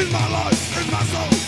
It's my life, it's my soul.